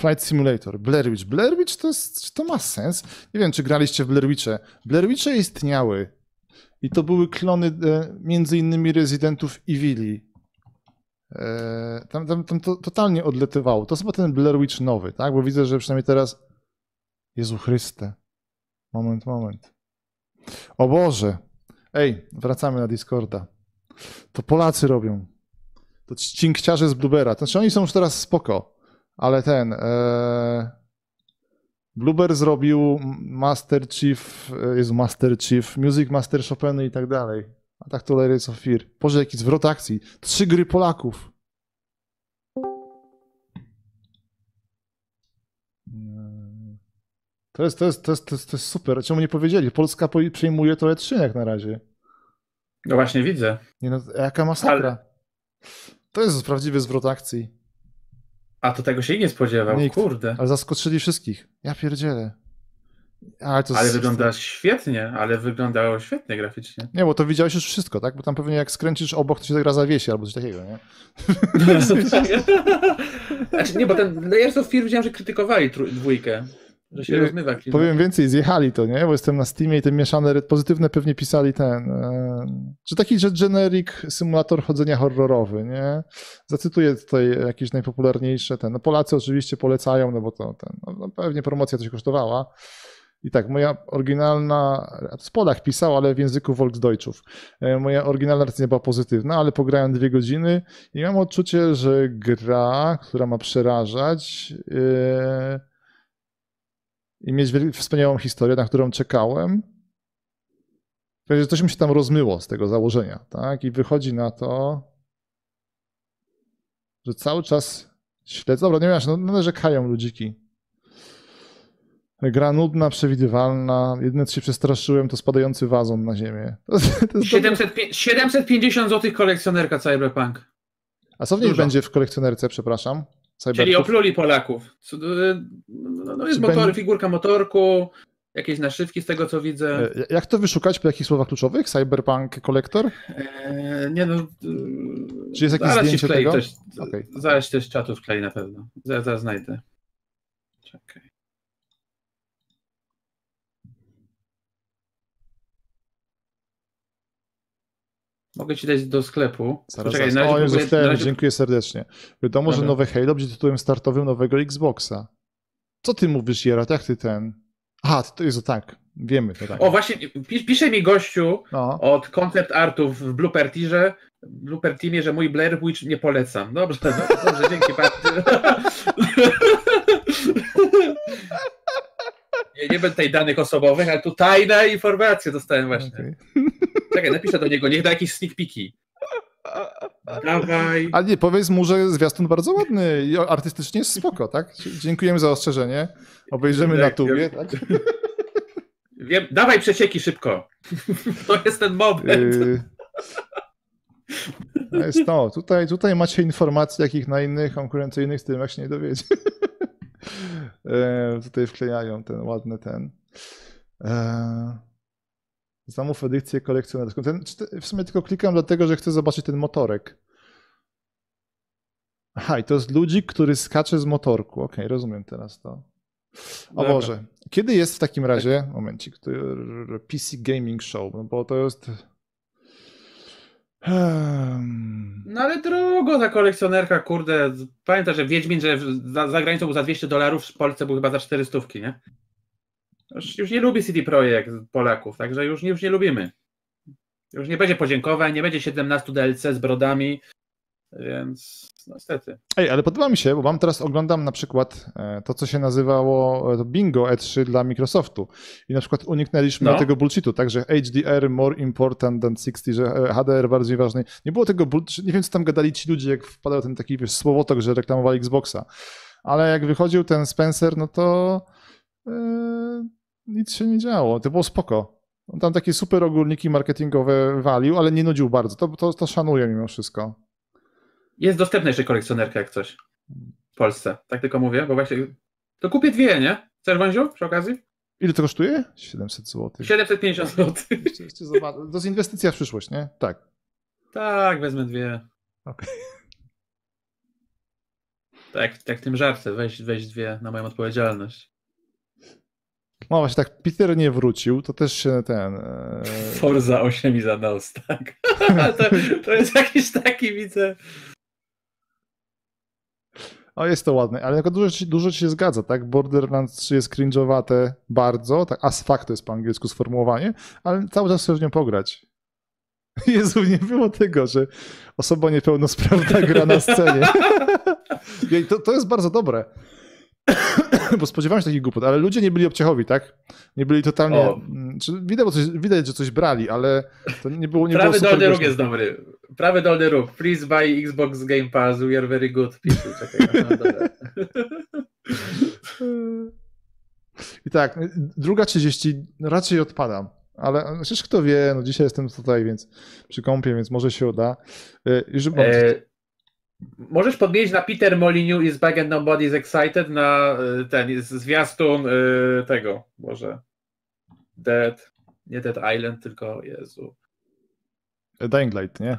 Flight Simulator, Blair Witch. Blair Witch to, jest, to ma sens? Nie wiem, czy graliście w Blair Witche. Blair Witche istniały i to były klony e, między innymi Residentów Evili. E, tam, tam, tam to totalnie odletywało. To chyba ten Blair Witch nowy, tak? Bo widzę, że przynajmniej teraz... Jezu Chryste. Moment, moment. O Boże. Ej, wracamy na Discorda. To Polacy robią. To ci cinkciarze z Bluebera. To znaczy oni są już teraz spoko, ale ten... E... Blueber zrobił Master Chief, e, jest Master Chief, Music Master Chopin i tak dalej. A tak to Layers of Fear. Boże, jaki zwrot akcji. Trzy gry Polaków. To jest, to jest, to jest, to jest, to jest super. Czemu nie powiedzieli? Polska przejmuje to E3 jak na razie. No właśnie widzę. Nie no, jaka masakra. Ale... To jest prawdziwy zwrot akcji. A to tego się nie spodziewał, Nikt. kurde. Ale zaskoczyli wszystkich. Ja pierdzielę. Ale, to ale wygląda świetnie, ale wyglądało świetnie graficznie. Nie, bo to widziałeś już wszystko, tak? Bo tam pewnie jak skręcisz obok, to się gra zawiesi albo coś takiego, nie? znaczy, nie, bo ten Layers of Fear widziałem, że krytykowali dwójkę. Że się rozmywa klimat. Powiem więcej, zjechali to, nie? Bo jestem na Steamie i te mieszane pozytywne pewnie pisali ten, e, że taki, że generic symulator chodzenia horrorowy, nie? Zacytuję tutaj jakieś najpopularniejsze, ten, no Polacy oczywiście polecają, no bo to ten, no, no pewnie promocja coś kosztowała. I tak, moja oryginalna, w Polach pisał, ale w języku Volksdeutschów. E, moja oryginalna recenzja była pozytywna, ale pograłem dwie godziny i mam odczucie, że gra, która ma przerażać, yy, i mieć wspaniałą historię, na którą czekałem. Że coś mi się tam rozmyło z tego założenia, tak? I wychodzi na to, że cały czas śledzę. Dobra, nie wiem, no narzekają ludziki. Gra nudna, przewidywalna. Jedyne, co się przestraszyłem, to spadający wazon na ziemię. To, to 700, 750 zł kolekcjonerka Cyberpunk. A co w niej Dużo. będzie w kolekcjonerce, przepraszam? Czyli opluli Polaków. No, no jest motor, figurka motorku, jakieś naszywki z tego co widzę. E, jak to wyszukać? Po jakich słowach kluczowych? Cyberpunk Collector? Eee, nie no. Czy jest jakieś zdjęcie tego? Coś, okay. Zaraz też czatu wklei na pewno. Zaraz, zaraz znajdę. Czekaj. Mogę ci dać do sklepu. Zaraz, Poczekaj, zaraz. O, Jezu, próbuję, razie... dziękuję serdecznie. Wiadomo, Dobra. że nowe Halo będzie tytułem startowym nowego Xboxa. Co ty mówisz, Jerat? Jak ty ten... Aha, to jest tak. Wiemy to tak. O, właśnie, pisze mi gościu no. od koncept artów w Blooper Teamie, Blooper Teamie, że mój Blair Witch nie polecam. Dobrze, dobrze, dobrze dzięki bardzo. Nie, nie będę tutaj danych osobowych, ale tu tajne informacje dostałem właśnie. Okay. Czekaj, napiszę do niego, niech da jakieś sneak peeki. Dawaj. A nie, powiedz mu, że zwiastun bardzo ładny i artystycznie jest spoko, tak? Dziękujemy za ostrzeżenie. Obejrzymy tak, na tubie, tak? Wiem, dawaj przecieki szybko. To jest ten moment. Yy... Jest to. Tutaj, tutaj macie informacje, jakich na innych konkurencyjnych streamach się nie dowiedzie. E, tutaj wklejają ten ładny ten. E, zamów edycję kolekcjonerską. Ten, w sumie tylko klikam dlatego, że chcę zobaczyć ten motorek. Aha, i to jest ludzik, który skacze z motorku. Okej, okay, rozumiem teraz to. O Dobra. Boże. Kiedy jest w takim razie, momencik, PC Gaming Show, no bo to jest Hmm. No ale drogo ta kolekcjonerka, kurde. Pamiętasz, że Wiedźmin, że za, za granicą był za 200 dolarów, w Polsce był chyba za 400, nie? Już, już nie lubi CD Projekt Polaków, także już, już nie lubimy. Już nie będzie podziękowań, nie będzie 17 DLC z brodami, więc no, niestety. Ej, ale podoba mi się, bo mam teraz, oglądam na przykład e, to, co się nazywało e, bingo E3 dla Microsoftu i na przykład uniknęliśmy no. tego bullshitu, tak, że HDR more important than 60, że e, HDR bardziej ważny. Nie było tego bullshitu, nie wiem, co tam gadali ci ludzie, jak wpadał ten taki, wiesz, słowotok, że reklamowali Xboxa. Ale jak wychodził ten Spencer, no to yy, nic się nie działo. To było spoko. On tam takie super ogólniki marketingowe walił, ale nie nudził bardzo. To, to, to szanuję mimo wszystko. Jest dostępna jeszcze kolekcjonerka jak coś w Polsce. Tak tylko mówię, bo właśnie to kupię dwie, nie? Chcesz wąziu przy okazji? Ile to kosztuje? 700 zł. 750 zł. Jeszcze, jeszcze to jest inwestycja w przyszłość, nie? Tak. Tak, wezmę dwie. Okay. Tak, tak w tym żarcie, weź, weź dwie na moją odpowiedzialność. No właśnie tak, Peter nie wrócił, to też się ten... E... Forza 8 i za nos, tak. to, to jest jakiś taki, widzę... O, jest to ładne, ale jako dużo, dużo się zgadza, tak? Borderlands 3 jest cringe'owate bardzo, tak, as fuck to jest po angielsku sformułowanie, ale cały czas chcesz w nią pograć. Jezu, nie było tego, że osoba niepełnosprawna gra na scenie. To, to jest bardzo dobre. Bo spodziewałem się takich głupot, ale ludzie nie byli obciachowi, tak? Nie byli totalnie... O. mm, Czy widać, coś, widać, że coś brali, ale to nie było... Nie Prawy było dolny róg jest dobry. Prawy dolny róg. Please buy Xbox Game Pass. We are very good people. Czekaj. I tak, druga 30 raczej odpadam. Ale no, przecież kto wie, no dzisiaj jestem tutaj, więc przy kąpie, więc może się uda. E, Już, E, możesz podmienić na Peter Molyneux is back and nobody's excited na e, ten zwiastun e, tego, może Dead, nie Dead Island, tylko Jezu. Dying Light, nie?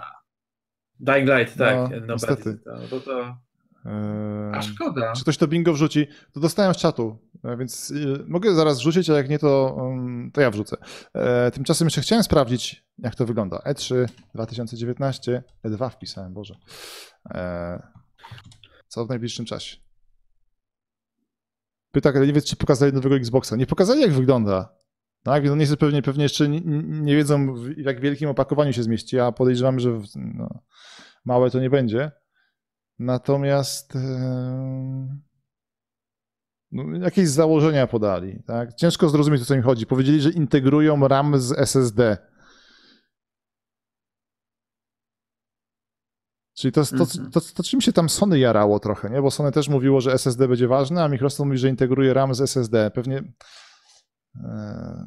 Dying Light, tak. No, niestety. No, to, to, a szkoda. Czy ktoś to bingo wrzuci? To dostałem z czatu, e, więc e, mogę zaraz wrzucić, a jak nie, to, um, to ja wrzucę. E, Tymczasem jeszcze chciałem sprawdzić, jak to wygląda. E3 2019, E2 wpisałem, Boże. Co w najbliższym czasie? Pyta Kreliwiec, czy pokazali nowego Xboxa. Nie pokazali, jak wygląda. Tak, no niestety pewnie, pewnie jeszcze nie, nie wiedzą, w jak wielkim opakowaniu się zmieści, a podejrzewam, że w, no, małe to nie będzie. Natomiast no, jakieś założenia podali. Tak? Ciężko zrozumieć, o co im chodzi. Powiedzieli, że integrują RAM z SSD. Czyli to, to, Mhm. to, to, to czym się tam Sony jarało trochę, nie? Bo Sony też mówiło, że SSD będzie ważne, a Microsoft mówi, że integruje RAM z SSD. Pewnie. e,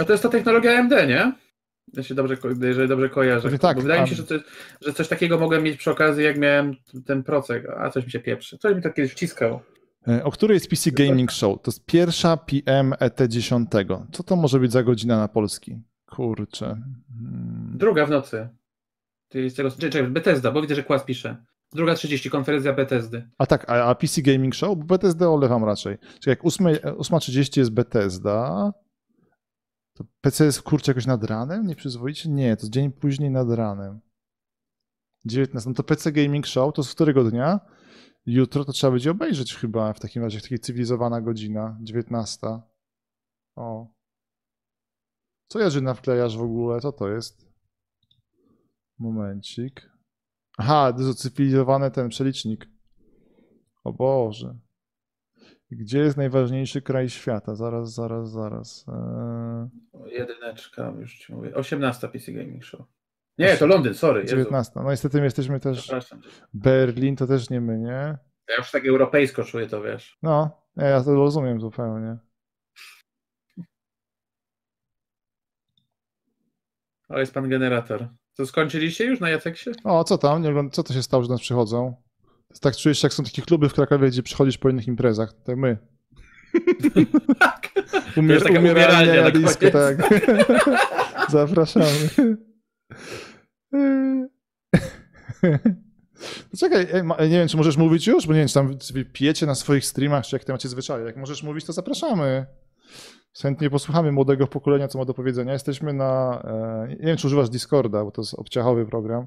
A to jest ta technologia AMD, nie? Ja się dobrze, jeżeli dobrze kojarzę. Pewnie tak, Bo wydaje a- mi się, że, coś, że coś takiego mogłem mieć przy okazji, jak miałem ten procek, a coś mi się pieprzy. Coś mi to kiedyś wciskał. E, O której jest PC Gaming Show? To jest pierwsza PM ET10. Co to może być za godzina na polski? Kurczę. Hmm. Druga w nocy. Czyli z tego, czekaj, Bethesda, bo widzę, że Kłas pisze. Druga 30, konferencja Bethesdy. A tak, a, a PC Gaming Show? Bo BTSD olewam raczej. Czyli jak 8 8.30 jest Bethesda, to PC jest kurczę jakoś nad ranem? Nieprzyzwoicie? Nie, to dzień później nad ranem. 19. No to PC Gaming Show to z którego dnia? Jutro to trzeba będzie obejrzeć chyba w takim razie, w takiej cywilizowana godzina, 19. O. Co Jarzyna wklejasz w ogóle? Co to jest? Momencik. Aha, cywilizowany ten przelicznik. O Boże. Gdzie jest najważniejszy kraj świata? Zaraz, zaraz, zaraz. Eee, Jedyneczka, już ci mówię. 18 PC Gaming Show. Nie, to Londyn, sorry. Jezu. 19. No niestety my jesteśmy też. Berlin to też nie my, nie? Ja już tak europejsko czuję to, wiesz. No, ja, to rozumiem zupełnie. O, jest pan generator. To skończyliście już na Jaceksie? O, co tam? Nie Co to się stało, że do nas przychodzą? To tak czujesz jak są takie kluby w Krakowie, gdzie przychodzisz po innych imprezach. Tak my. Tak. Umier- umieralnia umieralnia na tak. Zapraszamy. To Czekaj, nie wiem, czy możesz mówić już, bo nie wiem, czy tam pijecie na swoich streamach, czy jak te macie zwyczaje. Jak możesz mówić, to zapraszamy. Chętnie posłuchamy młodego pokolenia, co ma do powiedzenia. Jesteśmy na, e, nie wiem, czy używasz Discorda, bo to jest obciachowy program,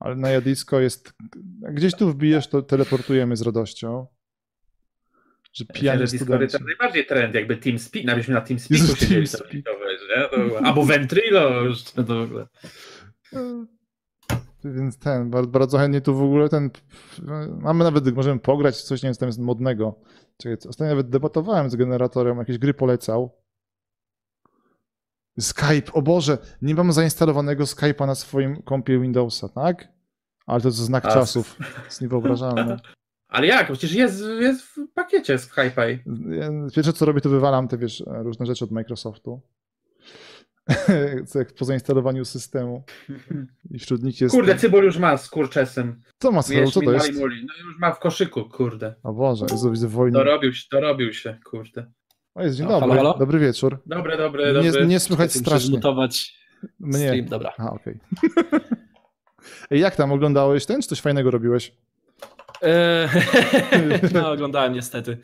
ale na Jadisco jest, gdzieś tu wbijesz, to teleportujemy z radością. Że to studenci. jest najbardziej trend, jakby TeamSpeak, nabyśmy na TeamSpeaku Jezu, siedzieli, to, TeamSpeak. to? To, albo Ventrilo już to w ogóle. Więc ten, bardzo, bardzo chętnie tu w ogóle ten. Mamy nawet, możemy pograć coś, nie wiem, co tam jest modnego. Czekaj, ostatnio nawet debatowałem z generatorem, jakieś gry polecał. Skype, o Boże, nie mam zainstalowanego Skype'a na swoim kompie Windowsa, tak? Ale to jest znak A, czasów. Jest niewyobrażalne. Ale jak? Przecież jest, jest w pakiecie z. Ja Pierwsze co robię, to wywalam te, wiesz, różne rzeczy od Microsoftu. Co jak po zainstalowaniu systemu. I wśród nich jest. Kurde, Cybul już ma z kurczesem. Co ma Wiesz, co to jest? Muli. No już ma w koszyku, kurde. O Boże, Jezu, widzę wojnę. Dorobił się, dorobił się, kurde. O, jest dzień Halo, dobry. halo? Dobry wieczór. Dobre, dobre, Nie, dobre. nie słychać Muszę strasznie. zmutować Mnie. stream, dobra. Aha, okej. Ej, jak tam oglądałeś ten? Czy coś fajnego robiłeś? Eee, no, oglądałem niestety.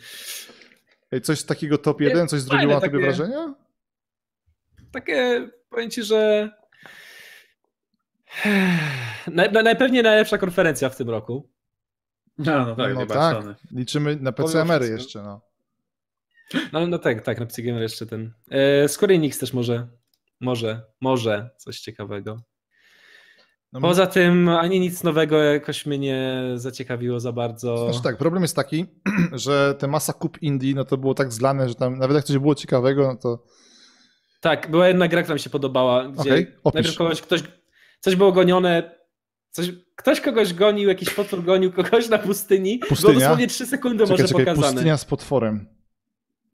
Ej, coś takiego top 1, coś zrobiło na tobie takie- wrażenie? Takie, powiem ci, że Naj, naj- najpewniej najlepsza konferencja w tym roku. No, no tak, No no tak. Liczymy na PCMR jeszcze, no. No, no tak, tak, na PC Gamer jeszcze ten. E, Square Enix też może, może, może coś ciekawego. no Poza tym ani nic nowego jakoś mnie nie zaciekawiło za bardzo. Znaczy tak, problem jest taki, że te masa kup indie, no to było tak zlane, że tam nawet jak coś było ciekawego, no to Tak, była jedna gra, która mi się podobała, gdzie opisz. najpierw kogoś, ktoś, coś było gonione, coś, ktoś kogoś gonił, jakiś potwór gonił kogoś na pustyni, Pustynia? było dosłownie 3 sekundy czekaj, może czekaj, pokazane. pustynia z potworem.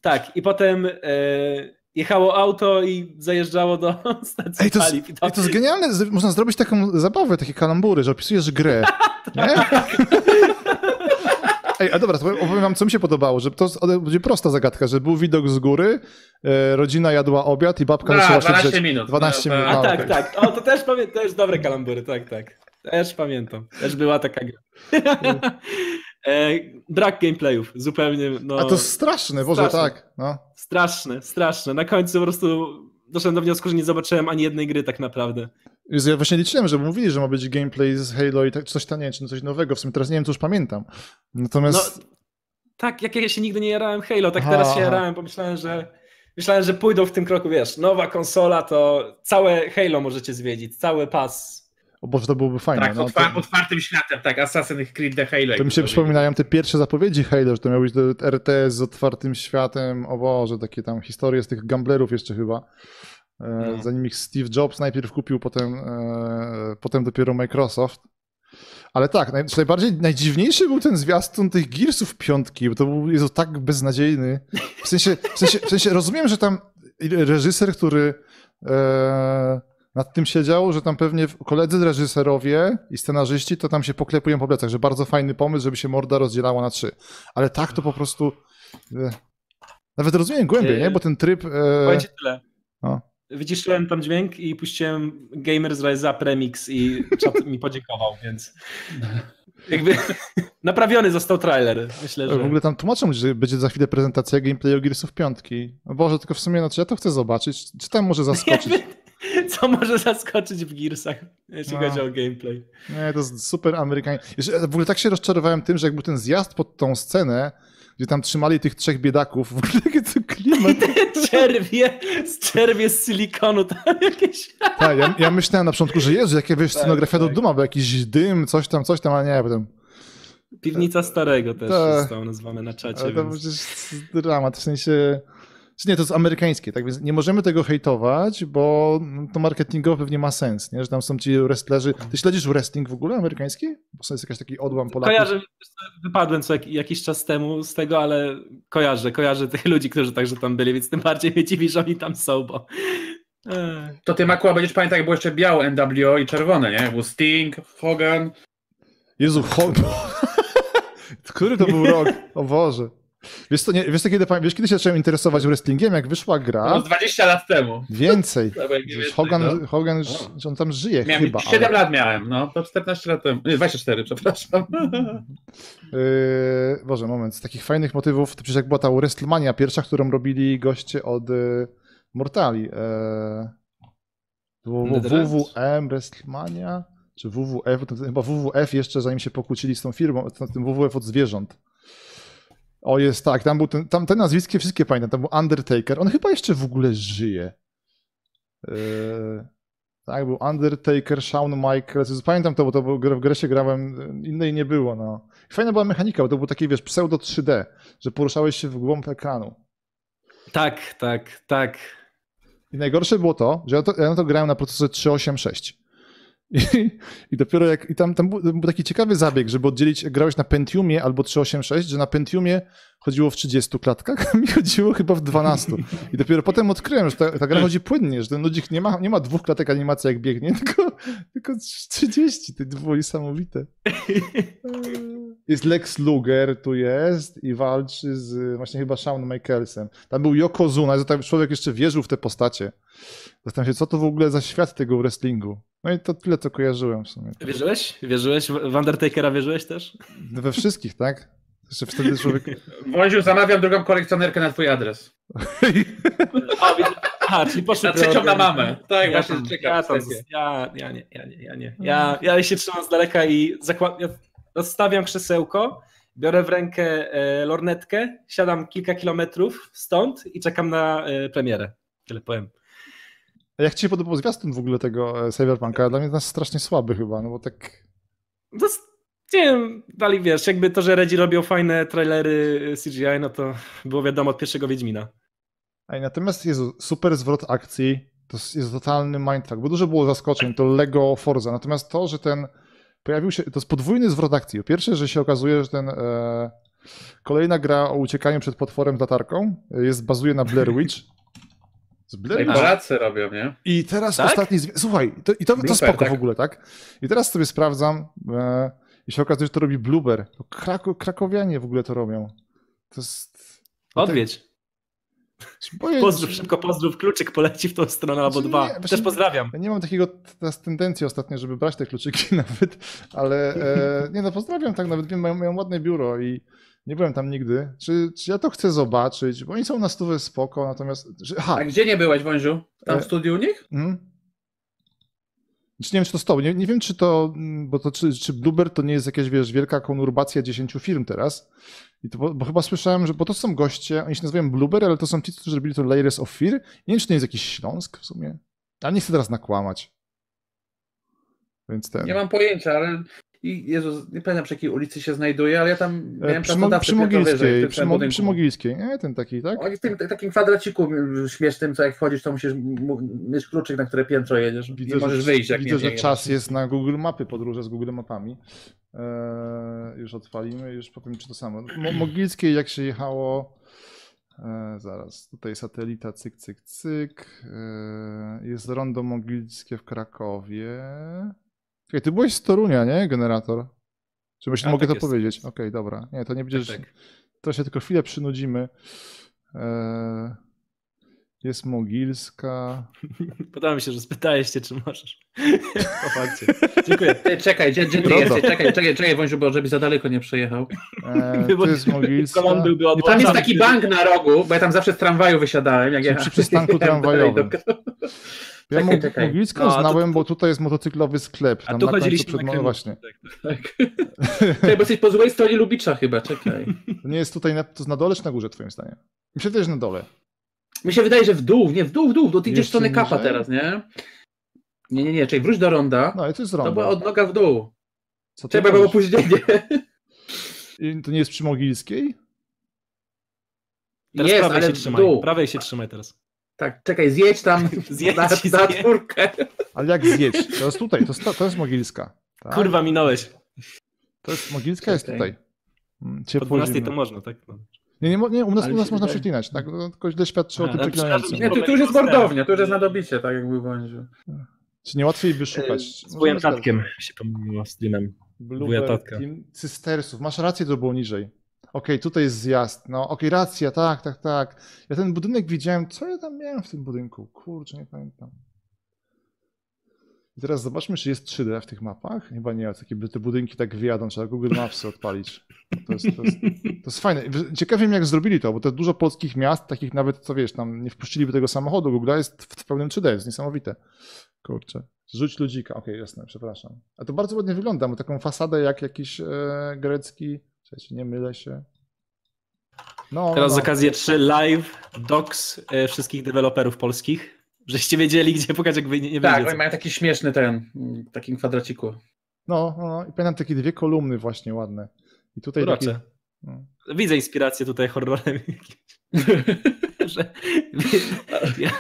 Tak, i potem e, jechało auto i zajeżdżało do stacji Ej, to jest, paliw. I ej, to jest genialne, można zrobić taką zabawę, takie kalambury, że opisujesz grę, nie? Ej, a dobra, to opowiem wam, co mi się podobało, że to jest- będzie prosta zagadka, że był widok z góry, e, rodzina jadła obiad i babka zaczęła się 12 drzeć. minut. 12 No, minut, A a, tak, okej. tak. O, to też pamiętam, też dobre kalambury, tak, tak. Też pamiętam. Też była taka gra. e, brak gameplayów, zupełnie. No, A to straszne, Boże, straszne. tak. No. Straszne, straszne. Na końcu po prostu doszedłem do wniosku, że nie zobaczyłem ani jednej gry tak naprawdę. Ja właśnie liczyłem, że mówili, że ma być gameplay z Halo i tak, coś tam, nie wiem, czy coś nowego, w sumie teraz nie wiem, co już pamiętam. Natomiast... No, tak, jak ja się nigdy nie jarałem Halo, tak Aha, teraz się jarałem, pomyślałem, że myślałem, że pójdą w tym kroku, wiesz, nowa konsola, to całe Halo możecie zwiedzić, cały pas. O Boże, to byłoby fajne. Tak, no, otwar- to, otwartym światem, tak, Assassin's Creed The Halo. to mi się przypominają te pierwsze zapowiedzi Halo, że to miał być RTS z otwartym światem, o Boże, takie tam historie z tych gamblerów jeszcze chyba. E, No. Zanim ich Steve Jobs najpierw kupił, potem, e, potem dopiero Microsoft. Ale tak, naj, najbardziej, najdziwniejszy był ten zwiastun tych Gearsów piątki, bo to był Jezu, tak beznadziejny. W sensie, w sensie, w sensie rozumiem, że tam reżyser, który e, nad tym siedział, że tam pewnie koledzy reżyserowie i scenarzyści to tam się poklepują po plecach, że bardzo fajny pomysł, żeby się morda rozdzielała na trzy. Ale tak to po prostu... E, nawet rozumiem głębiej, nie? Bo ten tryb... E, tyle. no. Wyciszyłem tam dźwięk i puściłem Gamers Rise Up Remix i czat mi podziękował, więc jakby naprawiony został trailer. Myślę, że... W ogóle tam tłumaczą, że będzie za chwilę prezentacja gameplayu Gearsów piątki. O Boże, tylko w sumie, no, czy ja to chcę zobaczyć? Czy tam może zaskoczyć? Co może zaskoczyć w Gearsach, jeśli No. chodzi o gameplay. Nie, to jest super amerykański. Jeszcze W ogóle tak się rozczarowałem tym, że jak był ten zjazd pod tą scenę, gdzie tam trzymali tych trzech biedaków, w ogóle jaki to klimat. Czerwie, z czerwie z silikonu tam jakieś... Tak, ja, ja myślałem na początku, że Jezu, jakie wiesz, Tak, scenografia do tak. duma, bo jakiś dym, coś tam, coś tam, a nie, potem... Piwnica Starego też Tak. zostało nazwane na czacie. Ale to Więc... przecież dramat, w sensie... Czy nie, to jest amerykańskie, tak więc nie możemy tego hejtować, bo to marketingowo pewnie ma sens, nie? że tam są ci wrestlerzy. Ty śledzisz wrestling w ogóle amerykański? Bo to jest jakiś taki odłam Polaków. Kojarzę, wypadłem co jak, jakiś czas temu z tego, ale kojarzę, kojarzę tych ludzi, którzy także tam byli, więc tym bardziej mnie dziwi, że oni tam są, bo... To ty, Makuła, będziesz pamiętał, jak było jeszcze białe NWO i czerwone, nie? Był Sting, Hogan. Jezu, ho... Który to był rok? O Boże. Wiesz, co, nie, wiesz, co, kiedy, wiesz, kiedy się zacząłem interesować wrestlingiem? Jak wyszła To gra, z 20 lat temu. więcej. Więcej, Hogan, no. Hogan już, O. że on tam żyje Miałem chyba. 7 ale- lat miałem, no to 14 lat temu. Nie, 24, przepraszam. Yy, Boże, moment. Z takich fajnych motywów, to przecież jak była ta WrestleMania pierwsza, którą robili goście od y, Mortali. Yy, to? WWM WrestleMania, czy WWF, to chyba WWF jeszcze zanim się pokłócili z tą firmą, z tym WWF od zwierząt. O jest tak, tam był ten, tam te nazwiska wszystkie pamiętam, tam był Undertaker, on chyba jeszcze w ogóle żyje. Yy, tak, był Undertaker, Shawn Michaels. Pamiętam to, bo to w grę się grałem, innej nie było. No. Fajna była mechanika, bo to był taki, wiesz, pseudo 3D, że poruszałeś się w głąb ekranu. Tak, tak, tak. I najgorsze było to, że ja, to, ja na to grałem na procesorze 386. I, I dopiero jak. I tam, tam był, był taki ciekawy zabieg, żeby oddzielić, grałeś na Pentiumie albo 386, że na Pentiumie chodziło w 30 klatkach, a mi chodziło chyba w 12. I dopiero potem odkryłem, że ta, ta gra chodzi płynnie, że ten ludzik nie ma, nie ma dwóch klatek animacji jak biegnie, tylko, tylko 30. To było niesamowite. Jest Lex Luger, tu jest i walczy z właśnie chyba Shawn Michaelsem. Tam był Yokozuna, tam człowiek jeszcze wierzył w te postacie. Zastanawiam się, co to w ogóle za świat tego wrestlingu. No i to tyle, co kojarzyłem w sumie. Wierzyłeś? Wierzyłeś? W Undertakera wierzyłeś też? We wszystkich, tak? Jeszcze wtedy człowiek... Wąziu, zamawiam drugą kolekcjonerkę na twój adres. A, widzę- Aha, czyli poszły Na trzecią na mamę. Tak, Ja, właśnie tam, czekam. ja, tam, ja, ja nie, ja nie, ja nie. Ja, ja się trzymam z daleka i zakład... ja rozstawiam krzesełko, biorę w rękę e, lornetkę, siadam kilka kilometrów stąd i czekam na e, premierę. Tyle powiem. A jak ci się podobał zwiastun w ogóle tego e, Cyberpunka? Dla mnie to jest strasznie słaby chyba, no bo tak... To, jest- nie wiem, dalej wiesz, jakby to, że Redzi robią fajne trailery CGI, no to było wiadomo od pierwszego Wiedźmina. Ej, natomiast Jezu, super zwrot akcji, to jest- jest totalny mindfuck, bo dużo było zaskoczeń, to Lego Forza, natomiast to, że ten pojawił się, to jest podwójny zwrot akcji. Po pierwsze, że się okazuje, że ten e, kolejna gra o uciekaniu przed potworem z latarką e, jest, bazuje na Blair Witch. Z Blair Witch. Polacy robią, nie? I teraz Tak? ostatni, słuchaj, to, i to, to Blooper, spoko tak? w ogóle, tak? I teraz sobie sprawdzam e, i się okazuje, że to robi Blueber. To Krako, krakowianie w ogóle to robią. To jest... Odwiedź. Boję, Pozdrów, szybko pozdrów, kluczyk poleci w tą stronę albo Znaczy dwa. nie, Też pozdrawiam. Ja nie mam takiego teraz tendencji ostatnio, żeby brać te kluczyki nawet, ale e, nie no, pozdrawiam tak, nawet wiem, mają, mają ładne biuro i nie byłem tam nigdy. Czy, czy ja to chcę zobaczyć, bo oni są na stówę spoko, natomiast... Że, aha, A gdzie nie byłeś, Wąziu? Tam E, w studiu u nich? mhm. Czy nie wiem, czy to tobą, nie, nie wiem, czy to, mm, bo to, czy, czy Bluebird to nie jest jakaś, wiesz, wielka konurbacja 10 firm teraz, I to, bo, bo chyba słyszałem, że, bo to są goście, oni się nazywają Blueberry, ale to są ci, którzy robili to Layers of Fear. Nie wiem, czy to jest jakiś Śląsk w sumie, ale nie chcę teraz nakłamać. Więc ten... Nie mam pojęcia, ale i Jezus, nie pamiętam przy jakiej ulicy się znajduje, ale ja tam E, miałem przy, pracodawcę przy Mogilskiej, przy, Mo- przy Mogilskiej, nie? Ten taki, tak? Oni w tym takim kwadraciku śmiesznym, co jak wchodzisz, to musisz mu- mieć kluczyk, na które piętro jedziesz. Widzę, nie możesz że, wyjść, jak widzę, nie że nie czas jest na Google Mapy, podróże z Google Mapami. Eee, już odpalimy, już powiem, czy to samo. Mo Mogilskiej, jak się jechało. E, zaraz, tutaj satelita, cyk, cyk, cyk. E, jest rondo mogilskie w Krakowie. Czekaj, ty byłeś z Torunia, nie? Generator. Czy myślę, mogę tak to jest. powiedzieć? Okej, dobra. Nie, to nie będziesz. Tak, tak. To się tylko chwilę przynudzimy. E, jest Mogilska. Podoba mi się, że spytałeś się, czy możesz. Po fakcie. Dziękuję. Ty, czekaj, gdzie, gdzie ty jesteś? Czekaj, czekaj, czekaj, bo żeby za daleko nie przejechał. E, tu jest Mogilska. Byłby Tam jest taki bank na rogu, bo ja tam zawsze z tramwaju wysiadałem. Jak Przy- ja przy przystanku tramwajowym. Ja Czekaj, No, a to- znałem, bo tutaj jest motocyklowy sklep. A Tam tu na chodziliśmy przed na no Kremu. właśnie. Tak. Czekaj, bo jesteś po złej stronie Lubicza chyba, czekaj. To nie jest tutaj na, to jest na dole czy na górze, twoim zdaniem? Myślę, że jest na dole. Mi się wydaje, że w dół, nie, w dół, w dół, bo ty idziesz w stronę kapa teraz, nie? Nie, nie, nie, czekaj, wróć do ronda. No ale to jest To była rondo. od noga w dół. Co ty Czekaj, było opóźnienie. I To nie jest przy Mogilskiej? Teraz Jest, prawej ale się w trzymaj. dół. Prawej się trzymaj teraz. Tak, czekaj, zjedź tam Zjedź, na, na czwórkę. Ale jak zjedź? To jest tutaj, to jest, to jest Mogilska. Tak? Kurwa, minąłeś. To jest Mogilska jest tutaj. Mm, Po Ciepło 12 zimno. to można, tak? Nie, nie, nie, u nas, Ale u nas można wydaje- przeklinać, tak? No, Tylko źle świadczy o tym przeklinającym. Nie, tu, tu już jest mordownia, tu już jest na dobicie, tak jak Wąziu. Czy nie łatwiej by szukać? Z wujem tatkiem się pomyliło streamem. Bluebird tatka. Cystersów. Masz rację, to było niżej. Okej, tutaj jest zjazd. No, okej, racja, tak, tak, tak. Ja ten budynek widziałem. Co ja tam miałem w tym budynku? Kurczę, nie pamiętam. I teraz zobaczmy, czy jest 3D w tych mapach. Chyba nie, takie te budynki tak wyjadą, trzeba Google Mapsy odpalić. To jest, to jest, to jest fajne. Ciekawie wiem, jak zrobili to, bo to dużo polskich miast, takich nawet, co wiesz, tam nie wpuściliby tego samochodu. Google jest w pełnym 3D, jest niesamowite. Kurczę. Rzuć ludzika. Okej, jasne, przepraszam. A to bardzo ładnie wygląda. Ma taką fasadę jak jakiś e, grecki. Słuchajcie, nie mylę się. No, Teraz no. z okazji 3 live docs e, wszystkich deweloperów polskich, żeście wiedzieli, gdzie pukać, jak wy nie, nie Tak, oni mają taki śmieszny ten, w takim kwadraciku. No, no, no. I pamiętam takie dwie kolumny właśnie ładne. I tutaj taki, Urocze. no. Widzę inspirację tutaj horrorem. że, ja,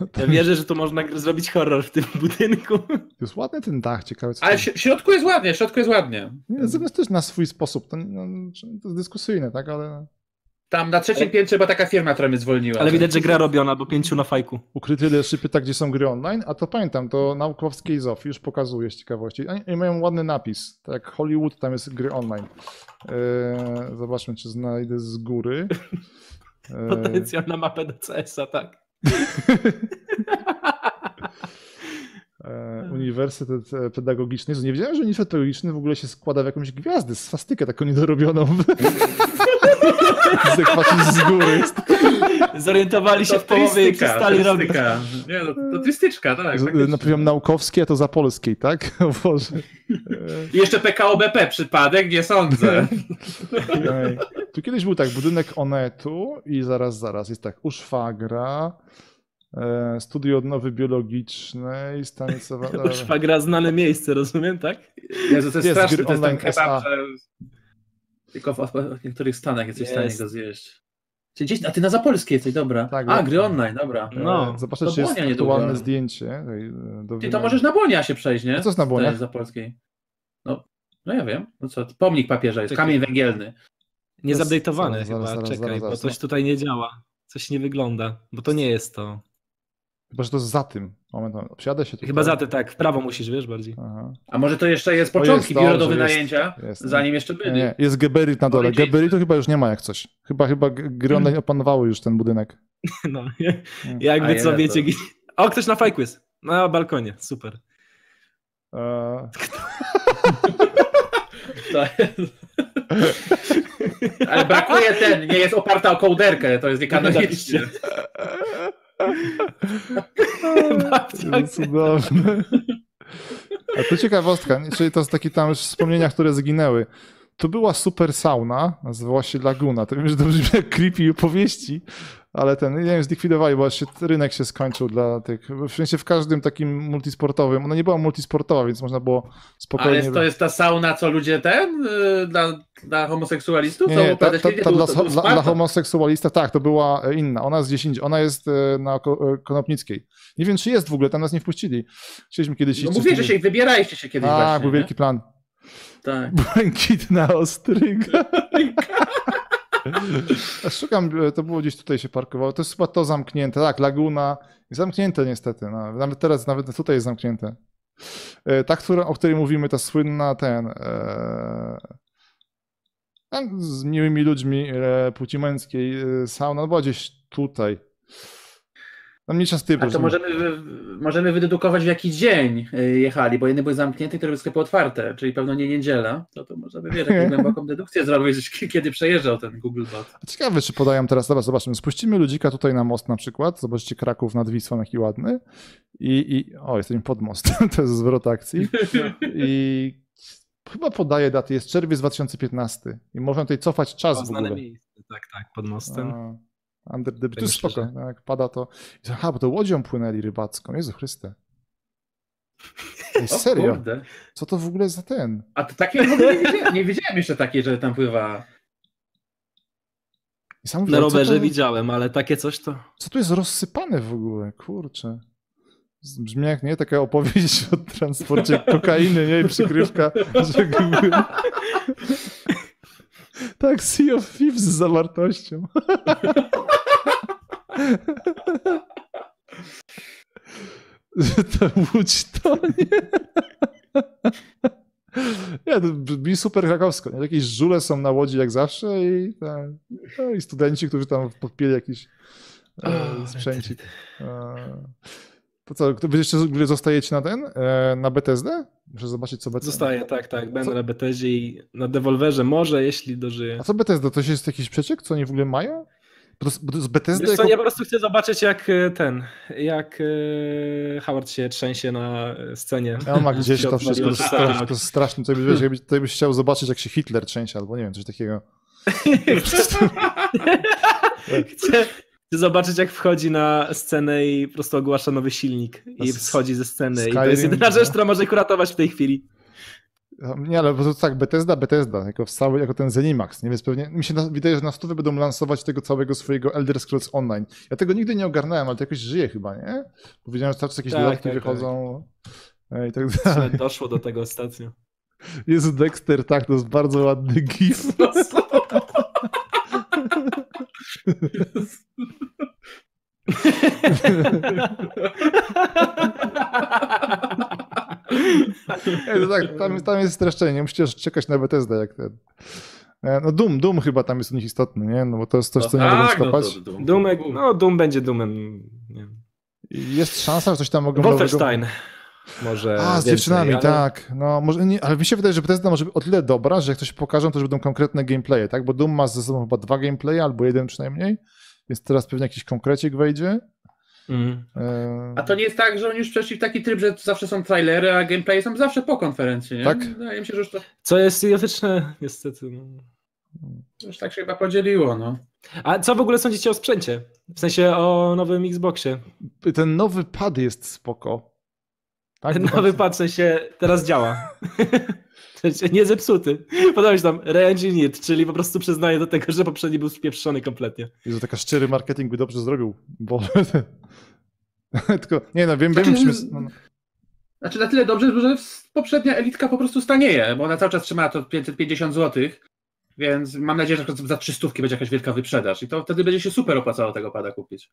ja wierzę, że tu można zrobić horror w tym budynku. To jest ładny ten dach, ciekawe co Ale w środku jest ładnie, w środku jest ładnie. Nie, też na swój sposób. To, no, to jest dyskusyjne, tak, ale Tam na trzecim piętrze była taka firma, która mnie zwolniła. Ale widać, że gra robiona, bo pięciu na fajku. Ukryty leadership pyta, gdzie są gry online, a to pamiętam, to naukowskie i ZOF już pokazuje z ciekawości. Oni oni mają ładny napis, tak jak Hollywood, tam jest gry online. Eee, zobaczmy, czy znajdę z góry. Eee, Potencjał na mapę do CS-a, tak. e, Uniwersytet e, Pedagogiczny. Jezu, Nie wiedziałem, że Uniwersytet Pedagogiczny w ogóle się składa w jakąś gwiazdę, swastykę taką niedorobioną. Patrzysz z góry. Zorientowali się w połowie i przestali robić. Nie, no, to turystyczka, tak. Z-. Na poziom naukowski, a to za polskiej, tak? O Boże. I jeszcze PKO BP przypadek, nie sądzę. Tu kiedyś był tak, budynek Onetu i zaraz, zaraz, jest tak, u Szwagra, e, studio odnowy biologicznej, stanica... To szwagra znane miejsce, rozumiem, tak? Jezu, to jest, Jest straszne, to jest ten kebab, tylko w, w niektórych stanach jesteś w stanie go zjeść. Czy gdzieś, a ty na Zapolskiej jesteś, dobra. Tak, a, gry online, dobra. No, Zobaczę, to czy jest Błonia aktualne zdjęcie. Ej, Do Ty to możesz na Błonia się przejść, nie? A co jest na Błoniach? Z Zapolskiej. No, no ja wiem. No co, pomnik papieża jest, Czekaj. kamień węgielny. Nie zaraz, chyba, zaraz, czekaj, zaraz, bo coś no. tutaj nie działa. Coś nie wygląda, bo to nie jest to. Chyba, że to jest za tym. Moment, moment. Przyjadę się tutaj. Chyba za te, tak, w prawo musisz, wiesz, bardziej. Aha. A może to jeszcze jest początki, jest, biuro do dobrze, jest, wynajęcia, jest. zanim jeszcze Nie, byli. nie, jest Geberit na dole. Geberit to chyba już nie ma jak coś. Chyba, chyba gry online opanowały już ten budynek. No, A jakby ja co to- wiecie. gdzie- O, ktoś na fajku jest. Na balkonie, super. Eee, To jest... Ale brakuje ten, nie jest oparta o kołderkę, to jest niekanonicznie. To cudowne. A to ciekawostka, czyli to jest takie tam już wspomnienia, które zginęły. Tu była super sauna, nazywała się Laguna. To wiem, że to brzmi jak creepy opowieści, ale ten, nie wiem, zlikwidowali, bo się, rynek się skończył dla tych, w sensie w każdym takim multisportowym. Ona nie była multisportowa, więc można było spokojnie... Ale to jest ta sauna, co ludzie ten, y, dla, dla homoseksualistów? Nie, nie, ta, ta, ta To- dla, dla, dla homoseksualista, tak, to była e, inna. Ona jest gdzieś indziej. Ona jest e, na e, Konopnickiej. Nie wiem, czy jest w ogóle, tam nas nie wpuścili. Chcieliśmy kiedyś No mówię, że się wybieraliście się kiedyś A, właśnie. był wielki plan. Tak. Błękitna ostryga. Szukam, to było gdzieś tutaj się parkowało. To jest chyba to zamknięte. Tak, Laguna. Zamknięte niestety. No, nawet teraz, nawet tutaj jest zamknięte. E, Ta, która, o której mówimy, ta słynna ten. E, tam z miłymi ludźmi e, płci męskiej e, sauna, no była gdzieś tutaj. No mniejsza z tym. A to możemy, możemy wydedukować w jaki dzień y, jechali, bo jedne były zamknięte, które były sklepy otwarte, czyli pewno nie niedziela. To, to możemy wiesz, jakąś głęboką dedukcję zrobić, kiedy przejeżdżał ten Google Bot. Ciekawe, czy podają teraz. Dobra, zobaczmy. Spuścimy ludzika tutaj na most na przykład. Zobaczcie Kraków nad Wisłą, jaki ładny. I, i o, jesteśmy pod most. to jest zwrot akcji. I chyba podaje daty. Jest czerwiec 2015. I można tutaj cofać czas w Znane ogóle. miejsce, tak, tak, pod mostem. A, Under the... To jest myślę, spoko. że- Jak pada to... Aha, bo to łodzią płynęli rybacką. Jezu Chryste. Ej, serio? kurde. Co to w ogóle za ten? A to ogóle nie wiedziałem, nie wiedziałem jeszcze takiej, że tam pływa. Sam mówię, Na rowerze to- widziałem, ale takie coś to... Co tu jest rozsypane w ogóle? Kurczę. Brzmi jak nie taka opowieść o transporcie kokainy, nie? I przykrywka, że. Tak, Sea of Thieves z zawartością. Że ta łódź tonie. Nie, to brzmi super krakowsko. Nie? Jakieś żule są na łodzi jak zawsze i, tak, no i studenci, którzy tam podpieli jakiś e, sprzęcik. E, to co, to wy jeszcze zostajecie na ten? E, na BTSD? Muszę zobaczyć, co BTSD. Zostaje, tak, tak. Będę Co? na BTZ i na Devolverze może, jeśli dożyję. A co BTSD? To jest jakiś przeciek, co oni w ogóle mają? To, to jest BTSD Wiesz co, jako... ja po prostu chcę zobaczyć jak e, ten, jak e, Howard się trzęsie na e, scenie. Ja ma gdzieś to wszystko, to jest, Mario straszne, to straszne. To byś, jakbyś, to byś chciał zobaczyć, jak się Hitler trzęsie, albo nie wiem, coś takiego. chcę, chcę zobaczyć jak wchodzi na scenę i po prostu ogłasza nowy silnik i schodzi ze sceny. I to Skyrim, jest jedyna rzecz, która może ich uratować w tej chwili. Nie, ale bo to tak, Bethesda, Bethesda, jako, w cały, jako ten Zenimax, nie? Więc pewnie, mi się na, wydaje, że na stówę będą lansować tego całego swojego Elder Scrolls Online. Ja tego nigdy nie ogarnąłem, ale to jakoś żyje chyba, nie? Powiedziałem, że cały czas jakieś Tak, dodatki tak, wychodzą e, i tak Ale dalej. doszło do tego ostatnio. Jezu, Dexter, tak, to jest bardzo ładny gif. Ej, no tak, tam, tam jest streszczenie, nie musicie czekać na Bethesda jak ten. E, No Doom, Doom chyba tam jest u nich istotny, nie? No bo to jest coś, co nie mogą tak, no skopać. to Doom. Dumek, no Doom będzie Doomem. Jest szansa, że coś tam mogą nowego... Wolfenstein. Może A, z więcej, dziewczynami, ale- tak. No, może nie, ale mi się wydaje, że Bethesda może być o tyle dobra, że jak ktoś pokażą, to już będą konkretne gameplaye, tak? Bo Doom ma ze sobą chyba dwa gameplaye, albo jeden przynajmniej, więc teraz pewnie jakiś konkrecik wejdzie. E, A to nie jest tak, że oni już przeszli w taki tryb, że zawsze są trailery, a gameplaye są zawsze po konferencji, nie? Tak. Wydaje mi się, że już to Co jest idiotyczne, niestety. No. już tak się chyba podzieliło, no. A co w ogóle sądzicie o sprzęcie? W sensie o nowym Xboxie. Ten nowy pad jest spoko. Tak? Ten nowy pad w sensie teraz działa. Sensie nie zepsuty. Podoba mi się tam re-engineered, czyli po prostu przyznaje do tego, że poprzedni był spieprzony kompletnie. Jezu, taka szczery marketing by dobrze zrobił, bo... Tylko, nie no, wiem, Znaczy, wiem, jest... No, no. Znaczy na tyle dobrze, że poprzednia elitka po prostu stanieje, bo ona cały czas trzymała to 550 zł, więc mam nadzieję, że na przykład za 300 będzie jakaś wielka wyprzedaż i to wtedy będzie się super opłacało tego pada kupić.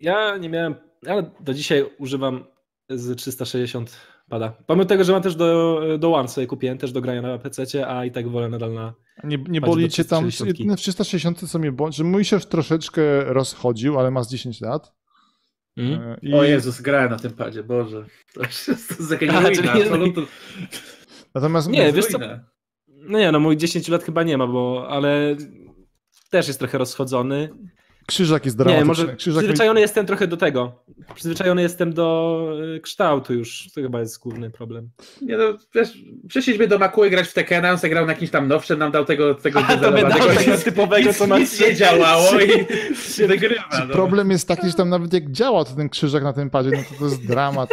Ja nie miałem, ale do dzisiaj używam z 360 pada. Pomimo tego, że mam też do, do One sobie kupiłem, też do grania na PC, a i tak wolę nadal na... Nie, nie boli cię tam... 360. Jedyne w 360 co mnie boli, że mój się już troszeczkę rozchodził, ale ma z 10 lat. Mhm. E, I... O Jezus, grałem na tym padzie, Boże. To już jest absolutnie. Natomiast Nie, wiesz co, no nie, no mój 10 lat chyba nie ma, bo, ale też jest trochę rozchodzony. Krzyżak jest Nie, dramatyczny. może Krzyżak mi- przyzwyczajony jestem trochę do tego. Przyzwyczajony jestem do y, kształtu już. To chyba jest główny problem. Nie no, wiesz, przyszliśmy do Makuły grać w Tekena, on grał na jakimś tam nowszym, nam dał tego, tego A, to dał tego i typowego, nic, co nic nie działało i się wygrywa. No. Problem jest taki, że tam nawet jak działa to ten krzyżak na tym padzie, no to to jest dramat.